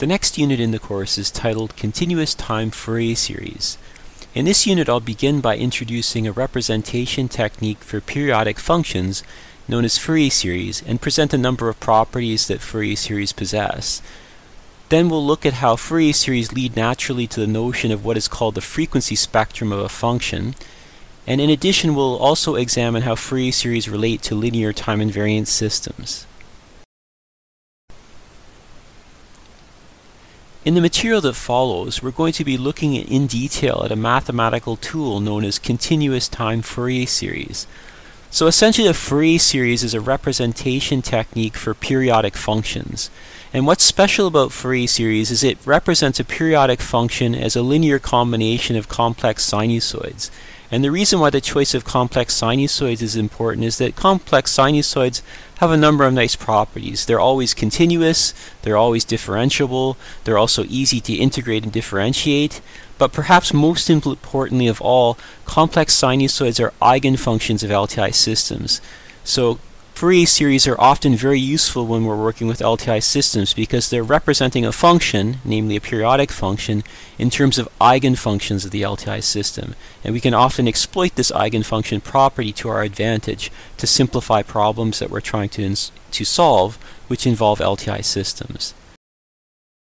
The next unit in the course is titled Continuous Time Fourier Series. In this unit I'll begin by introducing a representation technique for periodic functions known as Fourier series and present a number of properties that Fourier series possess. Then we'll look at how Fourier series lead naturally to the notion of what is called the frequency spectrum of a function. And in addition we'll also examine how Fourier series relate to linear time invariant systems. In the material that follows, we're going to be looking in detail at a mathematical tool known as continuous time Fourier series. So essentially a Fourier series is a representation technique for periodic functions. And what's special about Fourier series is it represents a periodic function as a linear combination of complex sinusoids. And the reason why the choice of complex sinusoids is important is that complex sinusoids have a number of nice properties. They're always continuous, they're always differentiable, they're also easy to integrate and differentiate, but perhaps most importantly of all, complex sinusoids are eigenfunctions of LTI systems. So Fourier series are often very useful when we're working with LTI systems because they're representing a function, namely a periodic function, in terms of eigenfunctions of the LTI system. And we can often exploit this eigenfunction property to our advantage to simplify problems that we're trying to, to solve which involve LTI systems.